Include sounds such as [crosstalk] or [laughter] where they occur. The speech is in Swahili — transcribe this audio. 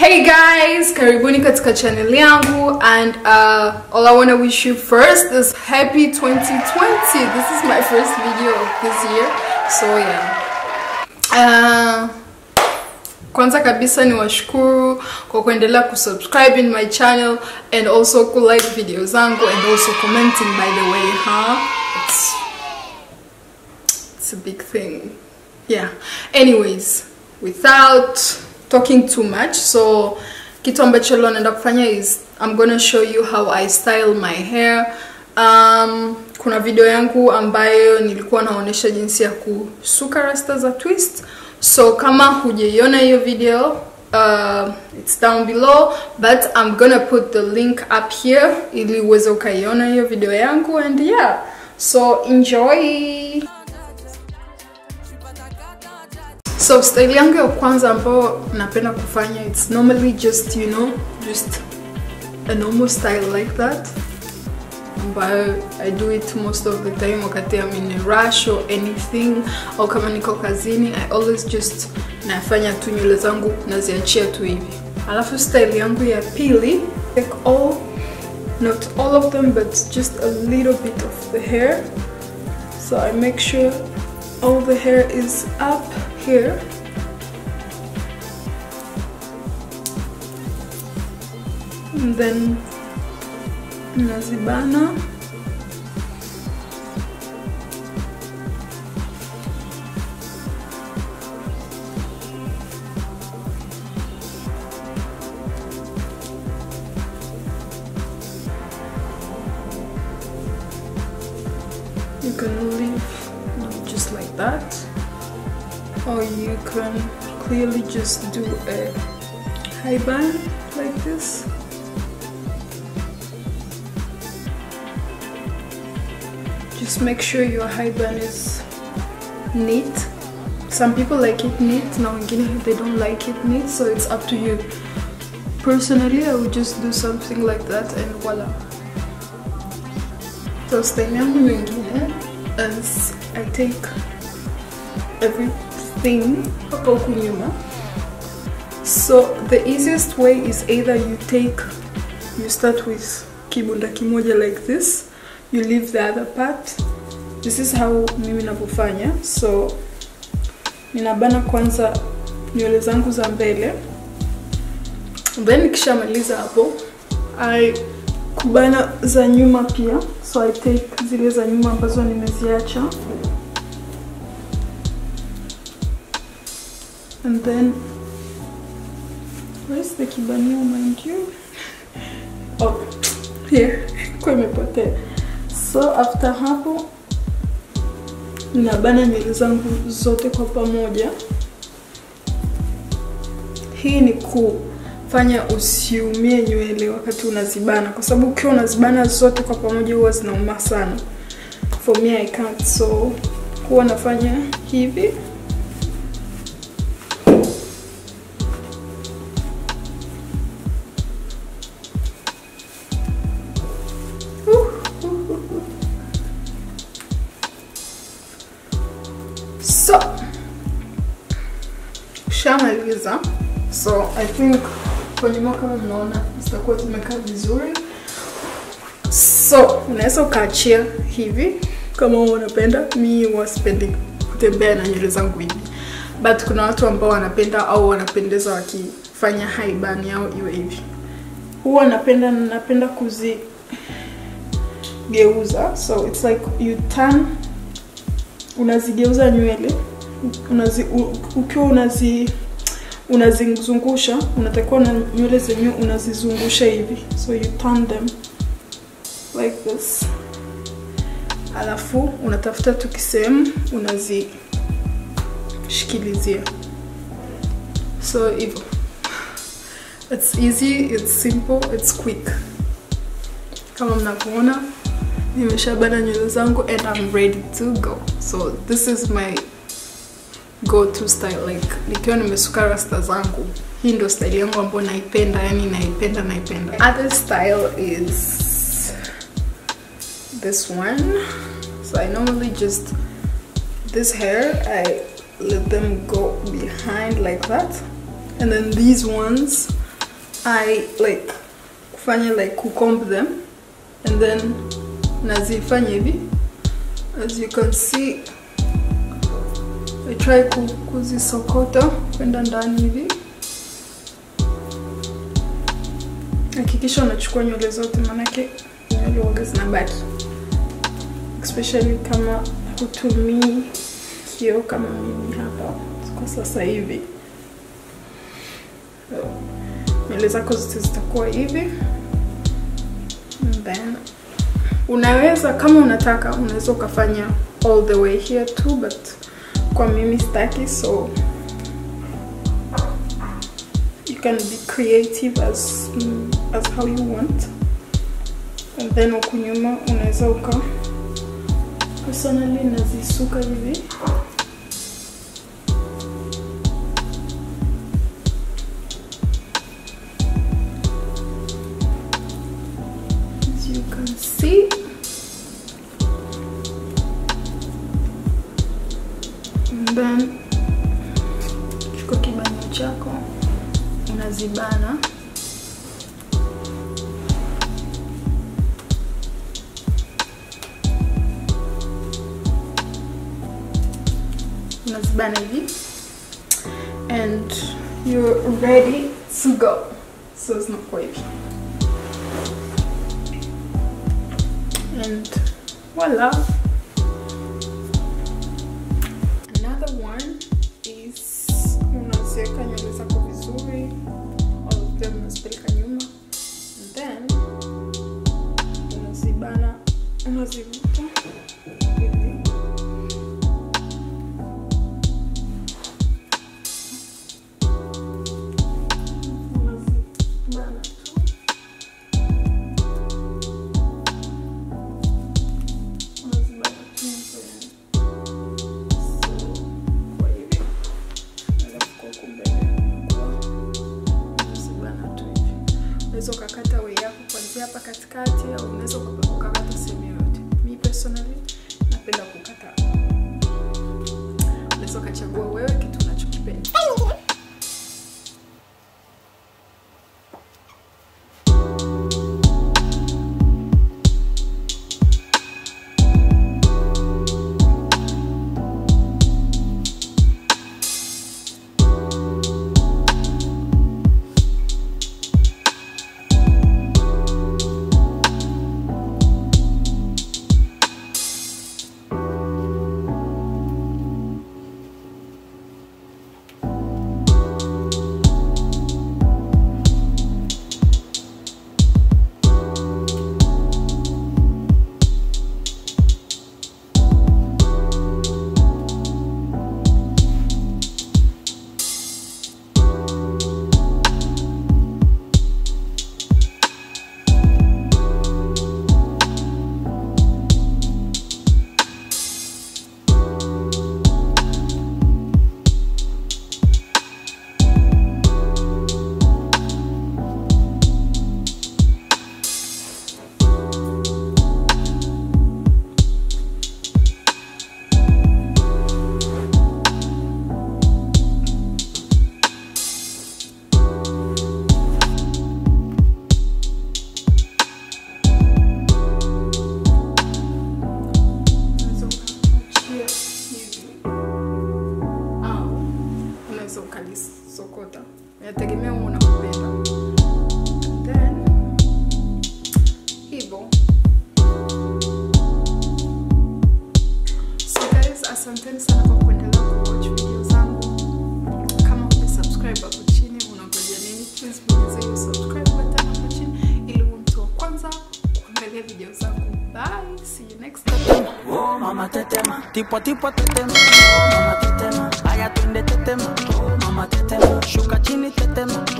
Hey guys, karibuni katika channel yangu and uh, all I want to wish you first is happy 2020. This is my first video of this year. So yeah. Uh, kwanza kabisa ni washukuru kwa kuendelea kusubscribe in my channel and also kulike video zangu and also commenting by the way, huh? It's, it's a big thing. Yeah. Anyways, without talking too much so kitu ambacho leo naenda kufanya is I'm gonna show you how I style my hair. Um, kuna video yangu ambayo nilikuwa naonyesha jinsi ya kusuka rasta za twist. So kama hujaiona hiyo video uh, it's down below but I'm gonna put the link up here ili uweze ukaiona hiyo video yangu and yeah. So enjoy so style yangu ya kwanza ambayo napenda kufanya it's normally just you know just a normal style like that ambayo i do it most of the time wakati I'm in a rush or anything au kama niko kazini i always just nafanya tu nywele zangu naziachia tu hivi. Alafu style yangu ya pili take all not all of them but just a little bit of the hair. So i make sure all the hair is up here and then nazibana. You can leave just like that or you can clearly just do a high band like this. Just make sure your high band is neat. Some people like it neat. Now [laughs] they don't like it neat so it's up to you. Personally i would just do something like that and voila. So yangu nyingine as i take everything hapa huku nyuma so the easiest way is either you take you start with kibunda kimoja like this you leave the other part. This is how mimi navyofanya so ninabana kwanza nywele zangu za mbele. Then nikishamaliza hapo i kubana za nyuma pia. So i take zile za nyuma ambazo nimeziacha and then where's the kibanio mind you oh here so after hapo nabana nywele zangu zote kwa pamoja. Hii ni kufanya usiumie nywele wakati unazibana kwa sababu ukiwa unazibana zote kwa pamoja huwa zinauma sana. For me i can't. So huwa nafanya hivi shamaliza so i think kwenye nyuma kama mnaona zitakuwa zimekaa vizuri. So unaweza ukaachia hivi. Kama unapenda mi wasipendi kutembea na nywele zangu hivi. But kuna watu ambao wanapenda au wanapendeza wakifanya haibani yao iwe hivi. Huwa napenda napenda kuzigeuza. So it's like you turn unazigeuza nywele unazi, ukiwa unazi unazizungusha unatakiwa na nywele zenyewe unazizungusha hivi. So you turn them like this. Alafu unatafuta tu kisehemu unazishikilizia so hivyo it's easy it's simple it's quick. Kama mnavyoona nimeshabana nywele zangu and I'm ready to go. So this is my go to style like nikiwa nimesuka rasta zangu hii ndo style yangu ambayo naipenda yani naipenda naipenda. Other style is this one. So I normally just this hair I let them go behind like that. And then these ones I like kufanya like kucomb them. And then nazifanya hivi. As you can see I try ku, kuzisokota kwenda ndani hivi. Hakikisha unachukua nywele zote maanake nywele waga zinabaki especially kama hutumii kio kama mimi hapa kwa sasa hivi. Nywele zako zote zitakuwa hivi. Then unaweza kama unataka unaweza ukafanya all the way here too but kwa mimi staki so you can be creative as mm, as how you want. And then huku nyuma unaweza uka personally nazisuka hivi unazibana hivi and you're ready to go. So zinakuwa hivi and voila. Another one is unaziweka nywele zako vizuri all of them unazipeleka nyuma and then unazibana unazivuta kuanzia hapa unaweza ukalisokota inategemea wewe unakupenda then hivyo so guys asanteni sana kwa kuendelea kuwatch video zangu. Kama hujasubscribe hapo chini unangoja nini? Please bonyeza hiyo subscribe button hapo chini ili uwe mtu wa kwanza kuangalia video zangu. Bye see you next time. Oh mama tetema, tipo tipo tetema, oh mama tetema, aya twende tetema, oh mama tetema, shuka chini tetema, oh mama tetema, aya twende tetema,